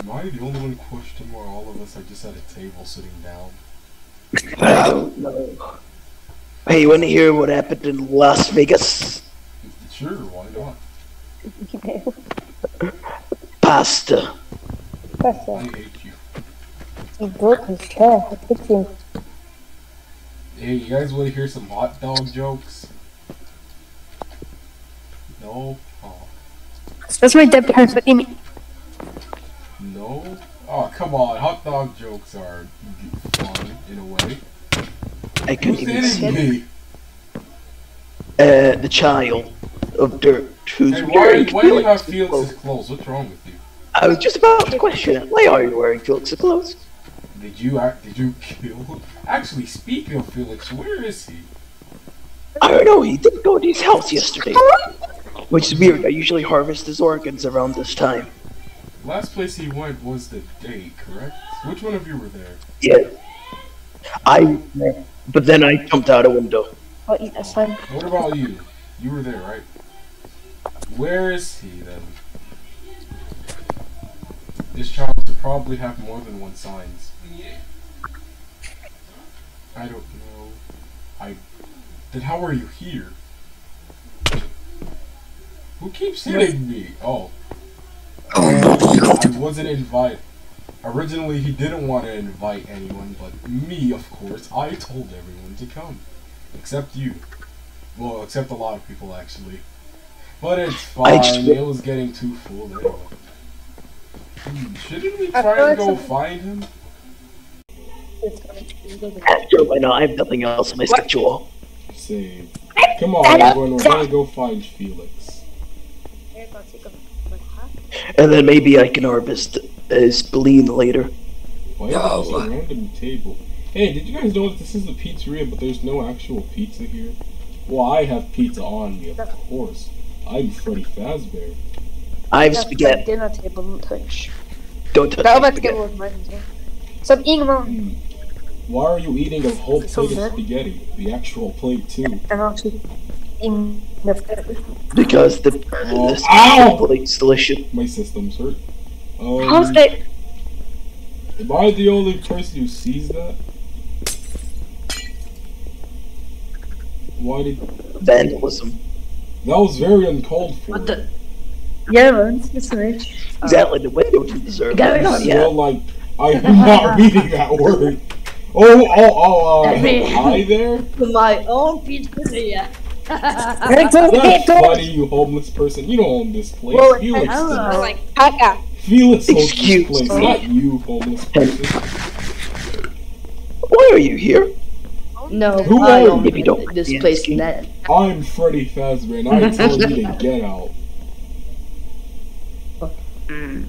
Am I the only one questioning where all of us are just at a table sitting down? Oh, no. Hey, you want to hear what happened in Las Vegas? Sure, why not? Pasta. I Person. hate you. He broke his chair. I fixed him. Hey, you guys want to hear some hot dog jokes? No? Oh, That's my dead parents looking at me. No? Oh, come on. Hot dog jokes are fun in a way. I couldn't Who's even see me? uh, the child of dirt who's Hey, why, wearing why do you have Felix's Felix's clothes. clothes? What's wrong with you? I was just about to question it. Why are you wearing Felix's clothes? Did you act? Did you kill? Actually, speaking of Felix, where is he? I don't know. He didn't go to his house yesterday, which is weird. I usually harvest his organs around this time. Last place he went was the date, correct? Which one of you were there? Yeah. I. But then I jumped out a window. I'll eat that slime. What about you? You were there, right? Where is he then? This child should probably have more than one signs. I don't know. I. Then how are you here? Who keeps hitting me? Oh. I wasn't invited. Originally, he didn't want to invite anyone, but me, of course. I told everyone to come. Except you. Well, except a lot of people, actually. But it's fine. just- It was getting too full anyway. Hmm, Shouldn't we try feel and go something- find him? Sure, why not? I have nothing else on my schedule. Say, come on, everyone. We're gonna go find Felix. And then maybe I can harvest his spleen later. Why is this a random table? Hey, did you guys know that this is a pizzeria, but there's no actual pizza here? Well, I have pizza on me, of course. I'm Freddy Fazbear. I have That's spaghetti. Dinner table, don't touch. Don't touch That my was spaghetti. good with mine as well. So I'm eating them Hmm. Why are you eating a whole So plate of spaghetti? The actual plate, too. and actually eating the food. Because the, Oh, the ow! plate's delicious. My system's hurt. How's Um, it? am I the only person who sees that? Why did... Vandalism. That was very uncalled for. What the? Yeah, man, it's nice. Exactly, the window didn't deserve Got that. Not on, yet. Well, like, I'm not reading that word. Oh, oh, oh, uh, I mean- hi there? My own pizzeria. That's funny, you homeless person. You don't own this place. Well, Felix, I don't does. know. Like. Felix owns this Excuse place, me. not you, homeless person. Why are you here? No, Who I are you? own If you don't this mind place asking. net. I'm Freddy Fazbear, and I tell you to get out. Mm.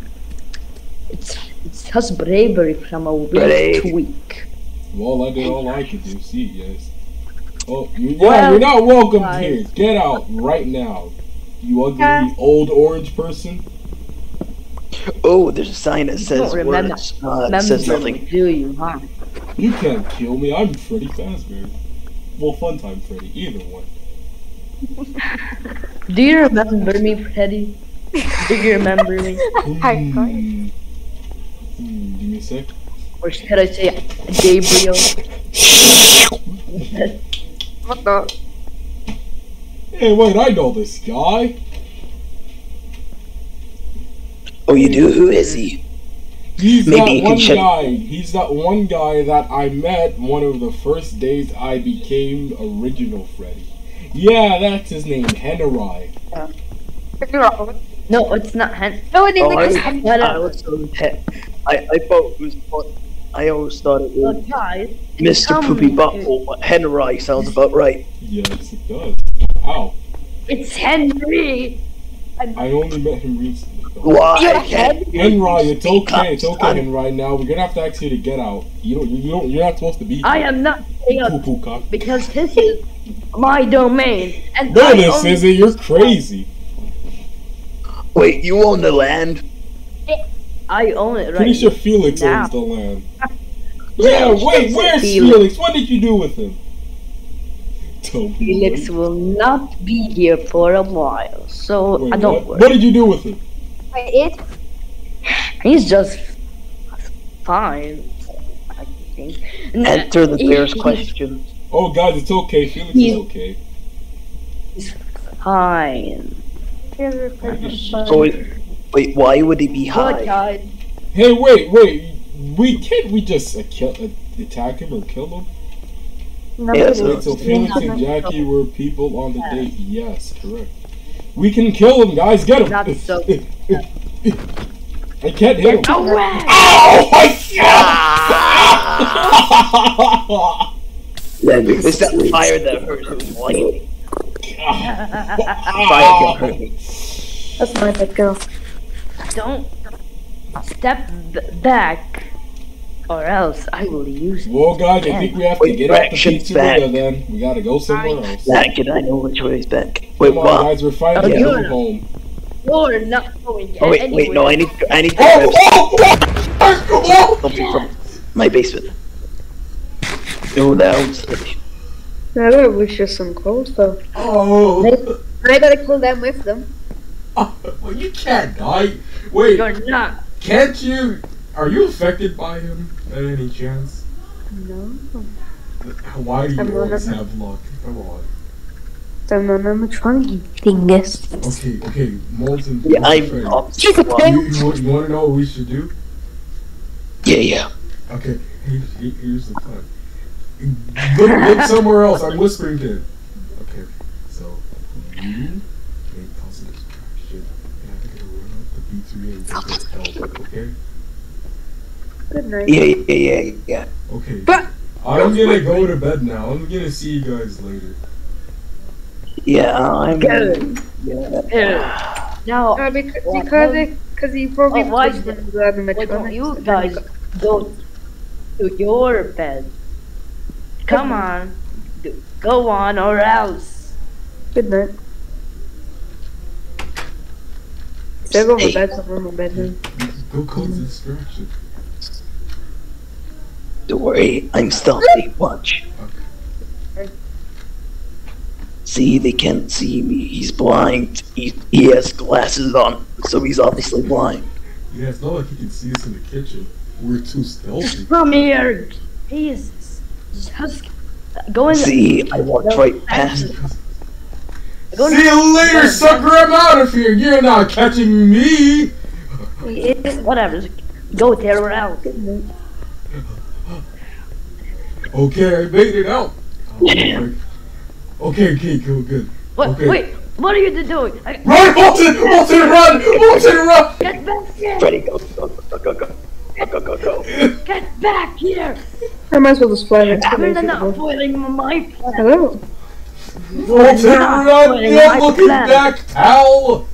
It's it's just bravery from a weak tweak. Well, I did all I could do. See you guys. Oh, you, yeah, Well, you're not welcome fine. here. Get out right now. You ugly old orange person. Oh, there's a sign that says don't words. Uh, it says nothing. do you, huh? You can't kill me. I'm Freddy Fazbear. Well, Funtime Freddy. Either one. Do you remember me, Freddy? Do you remember me? Hi, Hmm. guys. Hmm, give me a sec. Or should I say Gabriel? What the? Hey, wait, I know this guy. Oh, you do? Who is he? He's Maybe that one guy. He's that one guy that I met one of the first days I became original Freddy. Yeah, that's his name, Henry. No, it's not Hen. No, it Oh, I, is. was, I, was I, I thought it was. I always thought it was guys, Mr. tell Poopy me. Butthole, but Henry sounds about right. Yes, it does. Ow. it's Henry. I only met him recently. though. Why? You're I can't hear Henry, it's okay, it's okay, son. Henry. Now we're gonna have to ask you to get out. You don't, you don't, you're not supposed to be. Here. I am not saying Poo cock. because this is my domain, and No, I this own- isn't. You're crazy. Wait, you own the land? I own it right Pretty sure Felix now. owns the land. Yeah, wait, where's Felix. Felix? What did you do with him? Tell me. Felix will not be here for a while, so Wait, I don't what? worry. what did you do with him? I ate. He's just fine. I think. N- Answer the he- bear's question. Oh, guys, it's okay. Felix He's- is okay. He's fine. So wait, wait, why would he be Good high? guys. Hey, wait, wait. We can't we just uh, kill, uh, attack him or kill him? No, Yeah, it so- Wait, so Felix and Jackie were people on the date. Yes, correct. We can kill him, guys. Get him. Not so- I can't hit him. Oh, wow. Oh my god! It's that fire that hurt his wife. Fire can hurt me. That's my bad girl. Don't step b- back, or else I will use it. well, guys, I think we have to Wait, get off the directions pizzeria back. then. We gotta go somewhere else. Back and I know which way is back. Wait, Come on, what? guys, we're finally Oh, getting you're- home. You're not going Oh wait, wait, no, I need, I need to Oh, grab oh, oh oh, oh, oh, something from my basement. Go downstairs. I bet we should some clothes though. oh. I gotta cool them with them. Oh, well, you can't die. Wait, You're not. can't you? Are you affected by him at any chance? No. Why do you I'm always not- have luck? Come on. I'm an animatronic. Dingus. Okay, okay, Molten. Yeah, my I'm friend. up. She's a You, you, want, you want to know what we should do? Yeah, yeah. Okay, here- here- here's the plan. Look, look somewhere else. I'm whispering to him. Okay, so you may cause a distraction, and I'm gonna run up the pizzeria and go get help. Okay. Good night. Yeah, yeah, yeah, yeah. Okay. But- I'm gonna go to bed now. I'm gonna see you guys later. Yeah, I'm. Good. Yeah. Now, Uh, because What? because it, cause he probably Oh, why put is them it- the why don't you guys go to your bed? Come on, go on, or else. Good night. Stay over Hey. bed from my bedroom. Go cause distraction. Don't worry, I'm still safe. Watch. See, they can't see me. He's blind. He, he has glasses on, so he's obviously blind. Yeah, it's not like he can see us in the kitchen. We're too stealthy. Come here, please. Just go in. See, I walked right past him. Go See you later, sucker! I'm out of here. You're not catching me. Whatever. Go there or else. Okay, I made it out. Oh, okay, okay, cool, good. What? Okay. Wait. What are you doing? I, Run, Bolton! Bolton, run! Bolton, run! get back here! Freddy, go, go, go, go, go. Go, go, go, go. Get back here! I might as well just fly next to You're not foiling my plan. Hello. Run! You're looking plan. back, pal!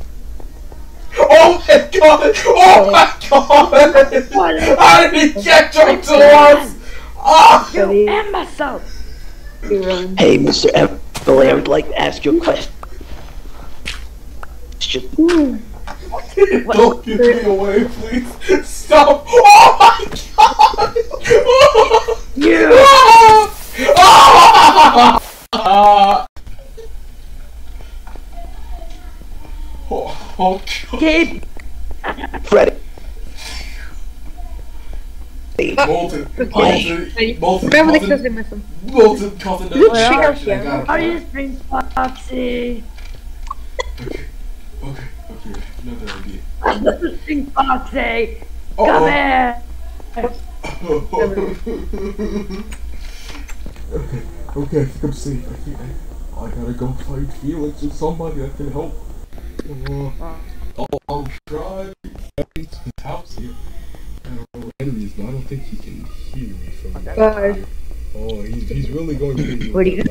Oh my god! Oh my god! How did he get to us? Ah! You imbecile! Hey, Mr. Emily, I would like to ask you a question. Don't give me away, please. Stop. Oh my god. You! Ah! Oh, god. Keep Freddy. Bolton, Bolton, Bolton, Remember the Bolton, cousin with him. Bolton, causing a Look, distraction. she I got a Are you plan. Spring Foxy? Okay, okay, okay, another idea. Spring Foxy! Oh, Come here! okay, okay, I think I'm safe. I think I, I gotta go find Felix or somebody that can help. Uh, I'll, try his house here. I don't know enemies, but I don't think he can hear me from that. Bye. Oh, he's, he's really going crazy. Where do you-.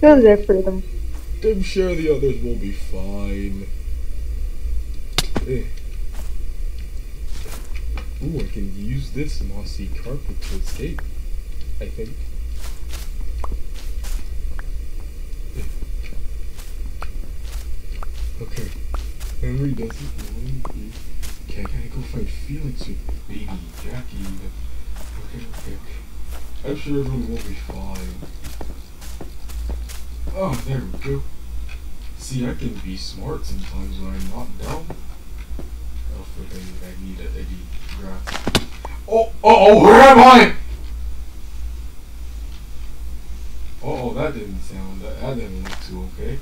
Go there for them. I'm sure the others will be fine. Eh. Ooh, I can use this mossy carpet to escape. I think. And we. Okay, I gotta go fight Felix with baby Jackie Okay, okay, okay. I'm sure everyone will be fine. Oh, there we go. See, I can be smart sometimes when I'm not dumb. Oh, I need a Eddie graph. Oh, oh, where am I? Uh oh, that didn't sound, that, that didn't look too okay.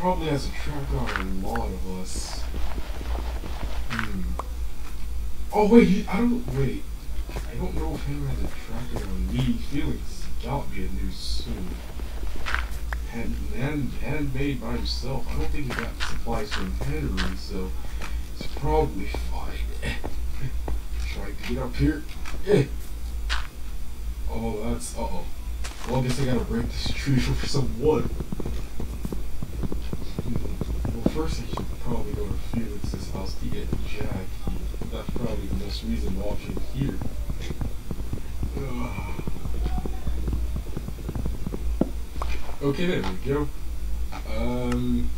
Probably has a tracker on a lot of us. Hmm. Oh wait, he, I don't wait. I don't know if Henry has a tracker on me. Felix got me a new suit. Hand, hand, handmade by himself. I don't think he got supplies from Henry, so it's probably fine. Trying to get up here. Oh, that's uh oh. Well, I guess I gotta break this tree for some wood. First I should probably go to Felix's house to get Jack. That's probably the most reasonable option here. Okay, there we go. Um.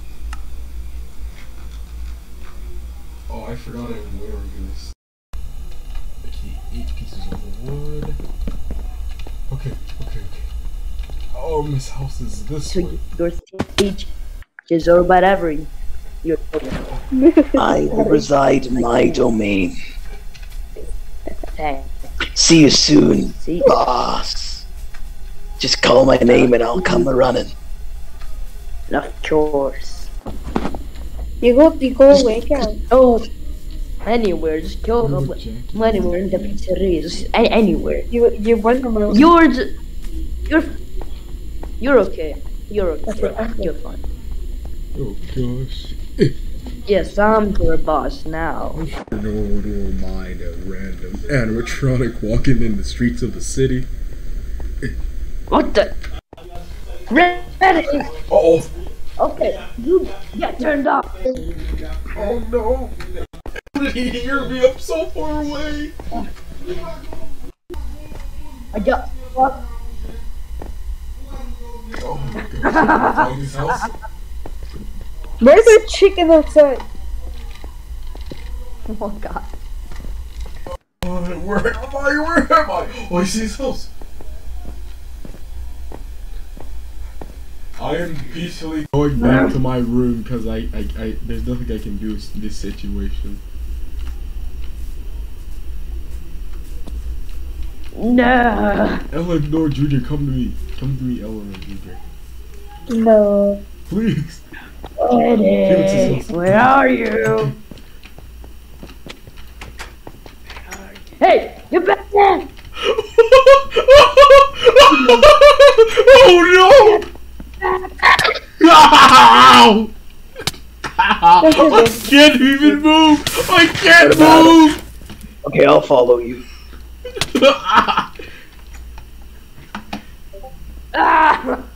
Oh, I forgot I'm wearing this. Okay, eight pieces of wood. Okay, okay, okay. Oh, Miss House is this to way. your stage is or whatever you're I will reside in my domain. saying. See you soon, See, boss. Just call my name and I'll come a running. of course. You go, you go away, Cal. Oh, anywhere, just go anywhere in the pizzeria, just anywhere. You, you went from a You're, j- you're, you're okay. You're okay. Okay, You're fine. Oh gosh. Yes, I'm your boss now. No one will mind a random animatronic walking in the streets of the city. What the? Ready? Oh, Okay, you get turned off. oh no! How did he hear me? I'm so far away. I got. What? Oh my gosh. Find his house. Where's the chicken outside? Oh god. Uh, where am I? Where am I? Oh, I see his house. I am peacefully going back to my room because I, I, I, there's nothing I can do in this situation. No. Eleanor Jr., come to me. Come to me, Eleanor Jr. No. Please. Eddie, where are you? Hey, you're back there! oh no! Ow! I can't even move! I can't What about move! Okay, I'll follow you. Ah!